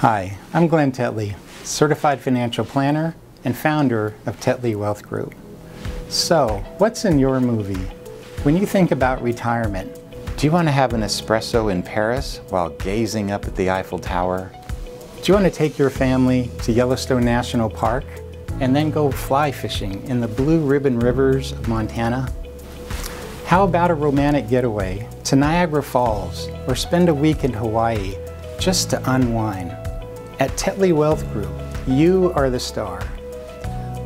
Hi, I'm Glenn Tetley, Certified Financial Planner and founder of Tetley Wealth Group. So, what's in your movie? When you think about retirement, do you want to have an espresso in Paris while gazing up at the Eiffel Tower? Do you want to take your family to Yellowstone National Park and then go fly fishing in the blue ribbon rivers of Montana? How about a romantic getaway to Niagara Falls or spend a week in Hawaii just to unwind? At Tetley Wealth Group, you are the star.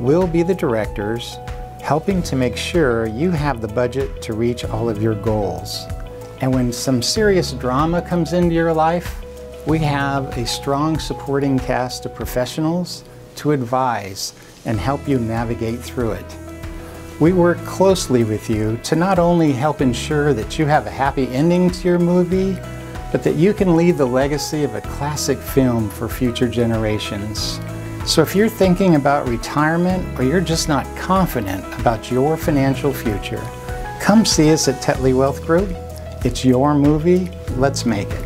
We'll be the directors, helping to make sure you have the budget to reach all of your goals. And when some serious drama comes into your life, we have a strong supporting cast of professionals to advise and help you navigate through it. We work closely with you to not only help ensure that you have a happy ending to your movie, but that you can leave the legacy of a classic film for future generations. So if you're thinking about retirement or you're just not confident about your financial future, come see us at Tetley Wealth Group. It's your movie. Let's make it.